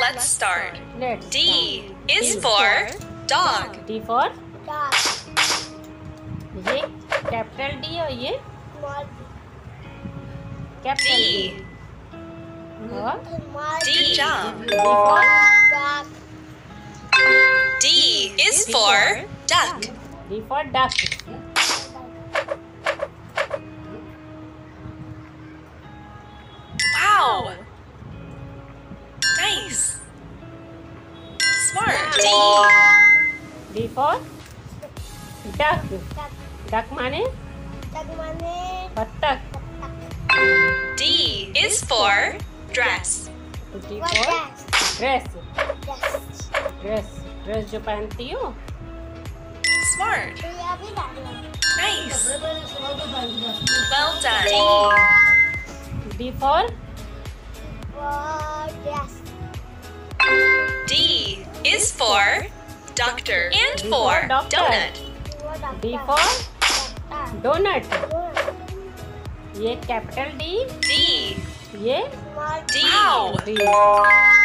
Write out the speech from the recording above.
Let's start. Let's D is for dog. D for dog, ये capital D और ये small capital D D. और small D. Good job. D for dog, D is for duck. D for duck Wow. Nice. Smart. D. D for duck duck, duck माने duck माने बत्तख D is for dress. तो D what for dress, dress dress. Dress dress जो पहनती हो Smart. तो ये अभी डालना Nice. Well done. D for for doctor and D for for doctor. donut. for doctor, D for doctor, donut donut, ये capital D D. ये small D. D